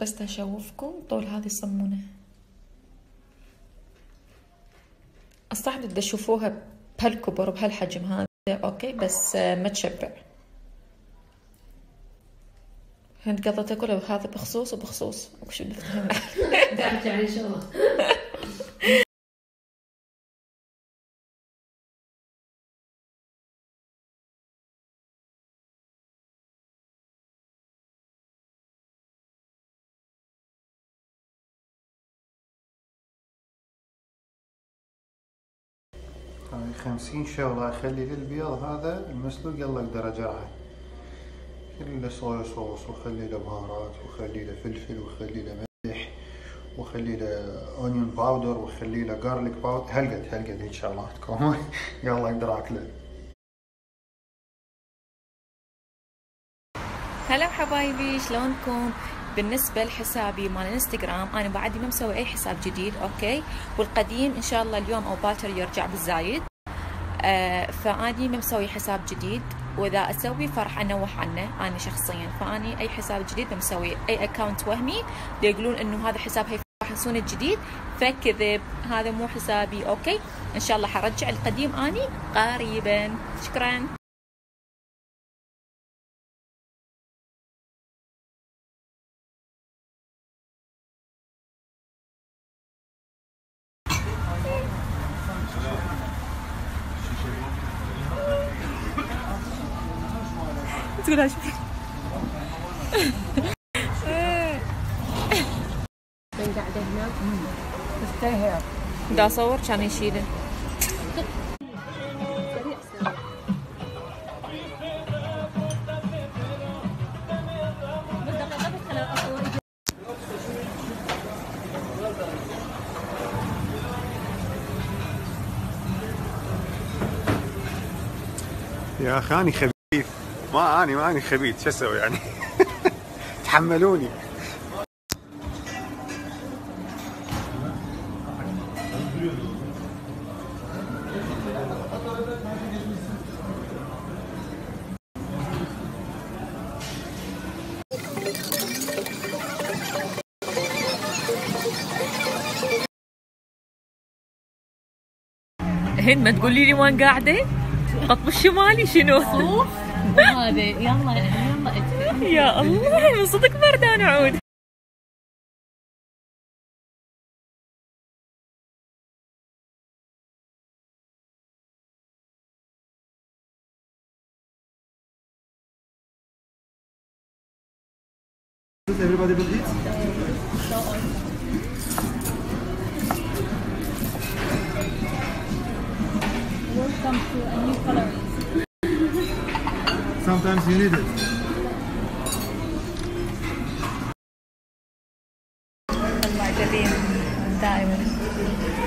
بس اشوفكم طول هذه الصمونة. الصح بدي تشوفوها بهالكبر بهالحجم هذا أوكي؟ بس ما تشبع هند قضت كلها هذا بخصوص وبخصوص. وش تفهمنا ترجع إن شاء الله. هاي خمسين شغلة أخلي للبيض هذا المسلوق يلا أقدر أجرعه. أخلي له soya sauce وأخلي له بهارات وأخلي له فلفل وأخلي له ملح وأخلي له onion powder وأخلي له garlic powder هالقد هالقد هيك تكون. يلا أقدر أكله. هلا حبايبي شلونكم؟ بالنسبة لحسابي مال الانستغرام أنا بعدي ما مسوي أي حساب جديد okay؟ والقديم إن شاء الله اليوم أو باكر يرجع بالزايد. آه فأني ما مسوي حساب جديد وإذا أسوي فراح أنوه عنه أنا شخصيا. فأني أي حساب جديد بمسوي أي account وهمي يقولون إنه هذا حساب هي يحسون الجديد فكذب هذا مو حسابي okay؟ إن شاء الله حرجع. القديم أني قريبا. شكرا. تقولها شوف من قاعدة هناك دا اصور كان يشيله يا أنا خبيث ما أنا ما أنا خبيث شو أسوي يعني؟ تحملوني. هند ما تقولي لي وين قاعدة؟ قطب الشمالي شنو؟ وهذا يلا يلا ادخل يا الله من صدق بردان عود Everybody will eat? welcome to a new coloring sometimes you need it. diamond.